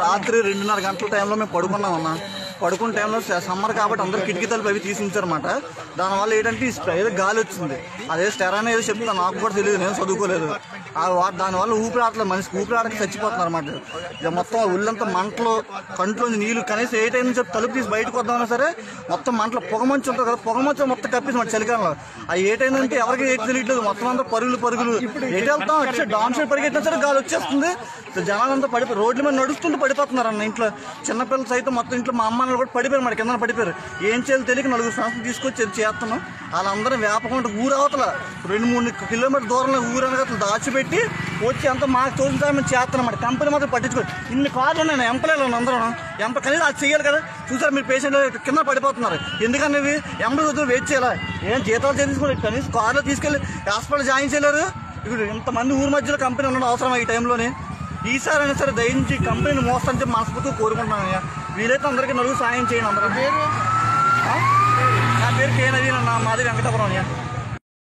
రాత్రి రెండున్నర గంటల టైంలో మేము పడుకున్నాం అన్న పడుకున్న టైంలో సమ్మర్ కాబట్టి అందరూ కిటికీ తలుపు అవి తీసించారన్నమాట. దానివల్ల ఏంటంటే ఈ స్ప్రే ఏదో గాలి వచ్చింది. అదే స్టెర్ అనేది చెప్తాను నాకు కూడా తెలియదు నేను చదువుకోలేదు. ఆ వా- దానివల్ల ఊపిరాడలేదు మనిషికి ఊపిరాడక చచ్చిపోతున్నారు అన్నమాట ఇక మొత్తం ఒళ్ళంతా మంటలు కంట్లో నీళ్ళు కనీసం ఏ టైం నుంచి తలుపు తీసి బయటకు వద్దామన్నా సరే మొత్తం మంటలు పొగమంచు ఉంటుంది కదా పొగమంచు మొత్తం కప్పేసి మన చలికాలంలో. ఆ ఏ టైం అంటే ఎవరికి ఏటి తెలియట్లేదు. మొత్తం అంతా పరుగులు పరుగులు. ఎటు వెళ్తాం? డాన్స్ సైడ్ పరిగెట్టినా సరే గాలి వచ్చేస్తుంది. జనాలంతా పడిపోయి రోడ్ల మీద నడుస్తుంటూ పడిపోతున్నారు అన్న ఇంట్లో. చిన్నపిల్లలు సైతం మొత్తం ఇంట్లో మా అమ్మాయిలు కూడా పడిపోయారు మరి కింద పడిపోయారు. ఏం చేయాలి తెలియక నలుగురు సంస్థలు తీసుకొచ్చి చేస్తున్నాం. వాళ్ళందరం వేపకుండా ఊరు రెండు మూడు కిలోమీటర్ దూరంలో ఊరనగతలు దాచిపెట్టి వచ్చి అంతా మాకు తోచిన చేస్తున్నమాట మేము చేస్తున్నాం కంపెనీ మాత్రం పట్టించుకో ఇన్ని కార్లు ఉన్నాయి ఎంపలేలు అందరం. ఎంప కనీసం అది చేయాలి కదా? చూసారు మీరు పేషెంట్ కింద పడిపోతున్నారు. ఎందుకని ఇవి? ఎంపీ వద్దు వెయిట్ చేయాలి? ఏం జీతాలు చేయించుకోలేదు. కనీసం కార్లో తీసుకెళ్ళి హాస్పిటల్ జాయిన్ చేయలేరు. ఇప్పుడు ఇంతమంది ఊరి మధ్యలో కంపెనీ ఉండడం అవసరం ఈ టైంలోనే? ఈసారి అయినా సరే దయించి కంపెనీని మోస్తాను చెప్పి మనస్ఫూర్తిగా కోరుకుంటున్నాను అయ్యా వీలైతే అందరికీ నలుగురు సాయం చేయండి అందరూ? నా పేరు? కే నవీన్ అన్న మాది వెంకటాపురం అయ్యా.